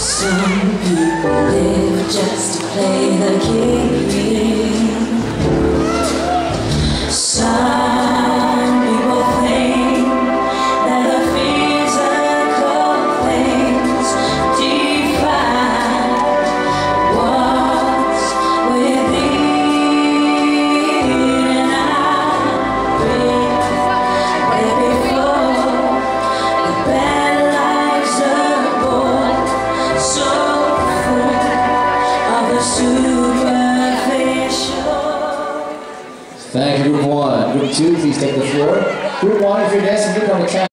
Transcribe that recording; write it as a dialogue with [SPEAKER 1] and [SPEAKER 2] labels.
[SPEAKER 1] Some people live just
[SPEAKER 2] Thank you, group one. Group two, please take the floor. Group one, if you're dancing, group on the count.